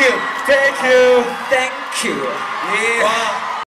you. Thank you. Thank you. Yeah. Wow.